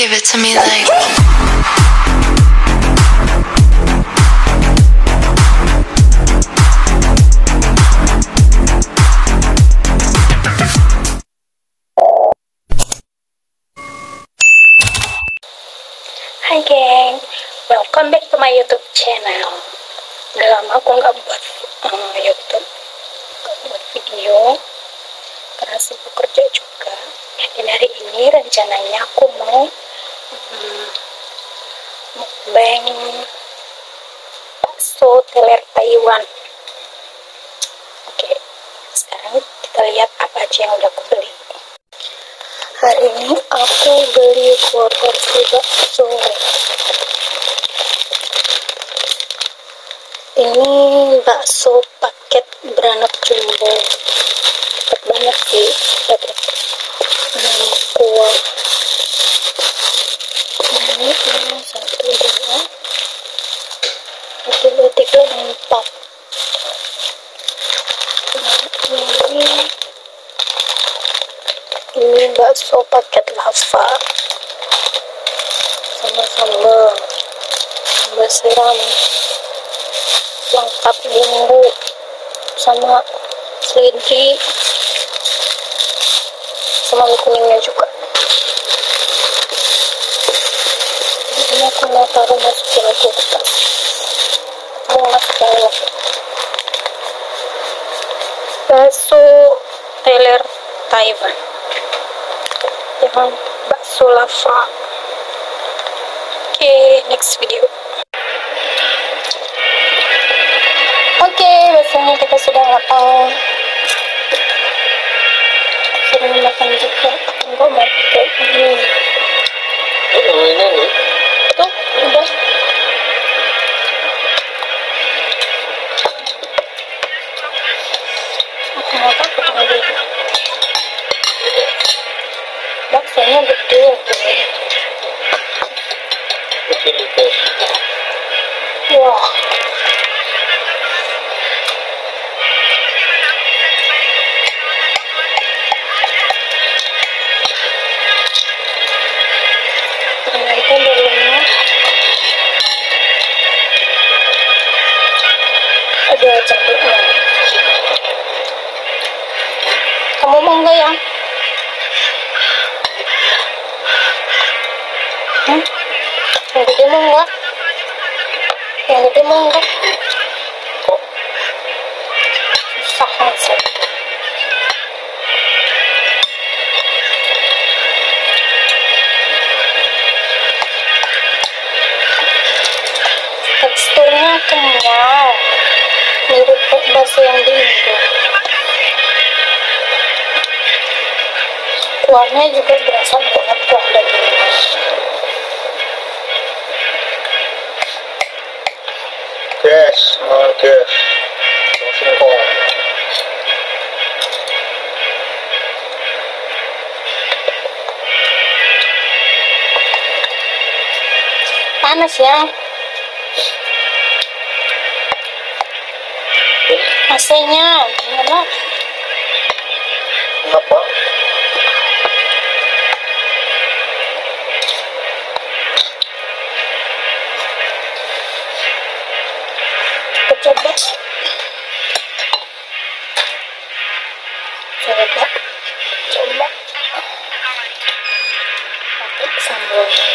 Give it. Hai geng, welcome back to my YouTube channel. Udah lama aku nggak buat eh, YouTube, nggak buat video, karena sibuk kerja juga. Dan hari ini rencananya aku mau mukbang bakso teler Taiwan. Oke, sekarang kita lihat apa aja yang udah aku beli. Hari ini aku beli dua porsi bakso. Ini bakso paket beranak jumbo. Banyak sih, enam kuah. Ini, ini satu dua, satu dua tiga dan empat. Nah, ini ini bakso paket lava sama sambal sambal seram lengkap bumbu. Sama seledri sama kuningnya juga. Ini aku mau taruh masukin kulkas mau masuk dalam. Bakso teler Taiwan bakso lava oke next video. Oke biasanya kita sudah matang akhirnya makan juga. Enggak mau pakai ini Teksturnya kenyal, mirip bakso yang di Indo. Kuahnya juga berasa banget kuah dagingnya. Panas ya. AC-nya gimana? Kita coba. Coba. Coba. Pakai sambalnya.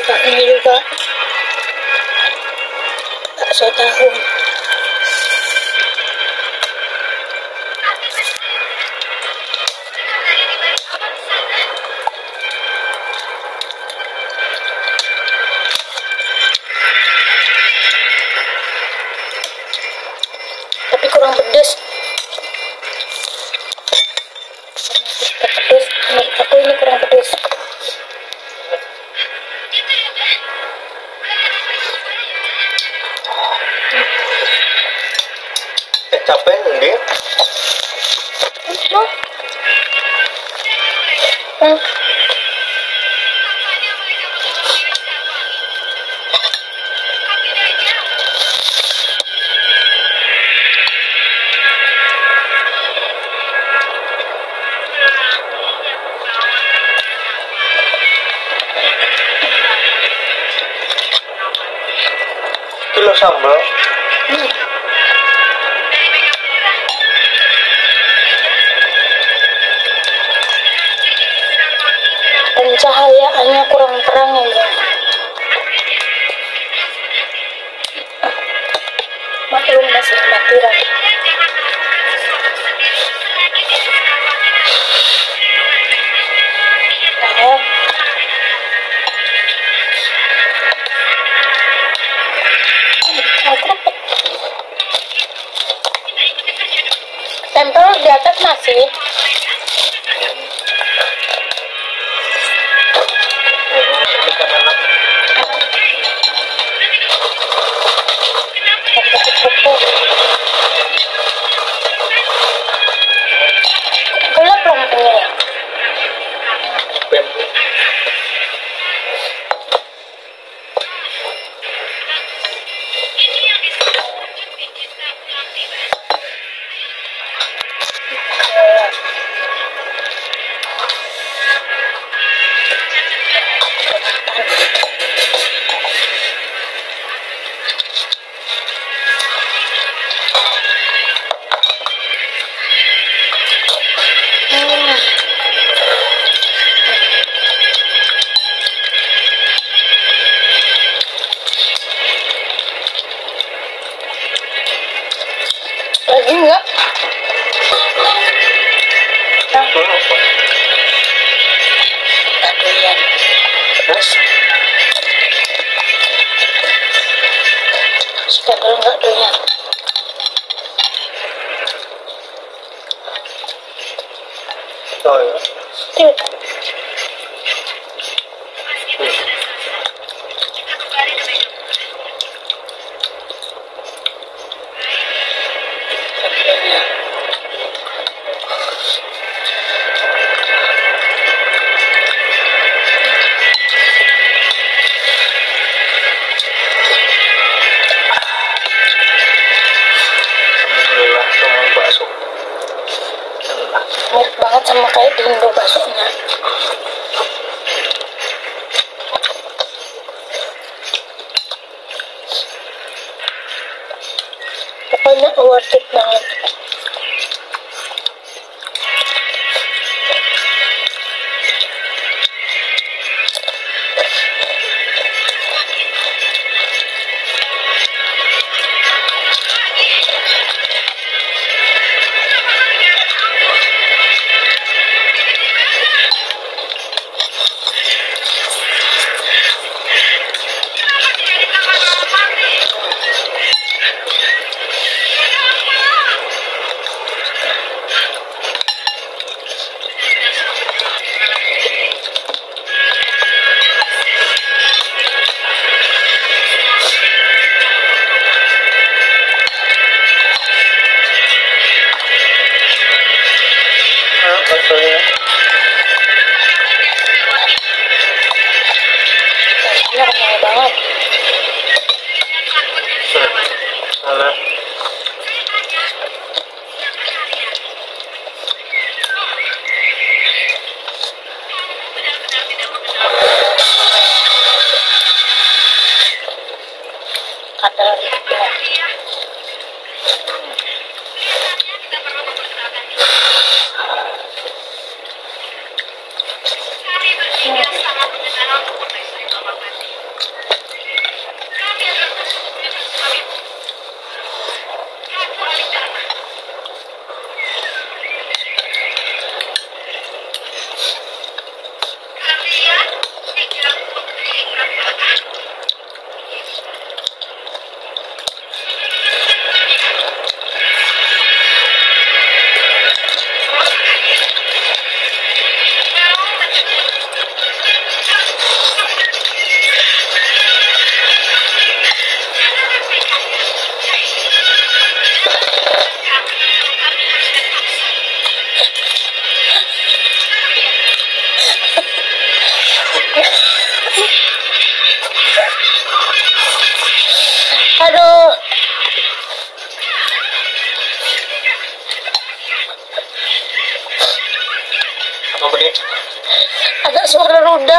Ada ini juga bakso tahu tapi kurang pedas Ini Oh. Hmm. kilo sambal. Pencahayaannya kurang terang ya guys maklum masih amatiran aku tempel di atas masih cute. Sama kayak di Indo baksonya pokoknya worth it banget ada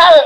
Michael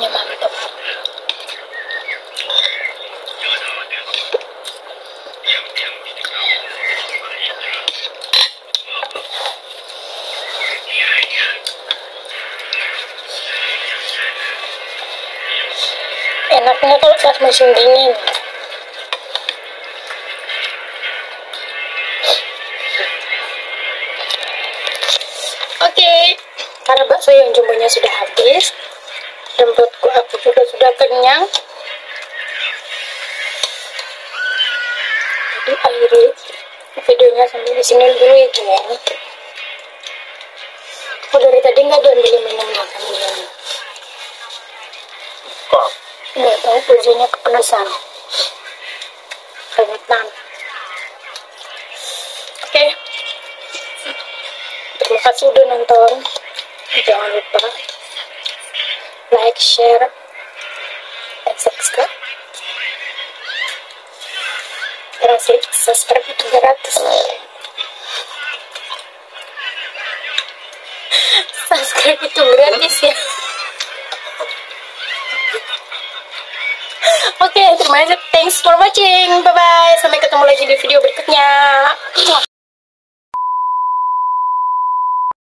kuahnya mantap enaknya kalau pas musim dingin Oke, karena bakso yang jumbonya sudah habis perutku aku juga sudah kenyang. Jadi akhiri videonya sampai di sini dulu ya geng. Aku dari tadi nggak ada beli minum makan minum. Kok? Nggak tahu biasanya kepedesan. Keringetan. Oke. Terima kasih udah nonton. Jangan lupa like, share, dan subscribe. Terasi subscribe itu gratis. subscribe itu gratis ya. Oke, terima kasih. Thanks for watching. Bye bye. Sampai ketemu lagi di video berikutnya.